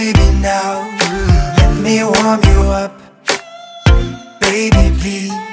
Baby, now let me warm you up. Baby, please.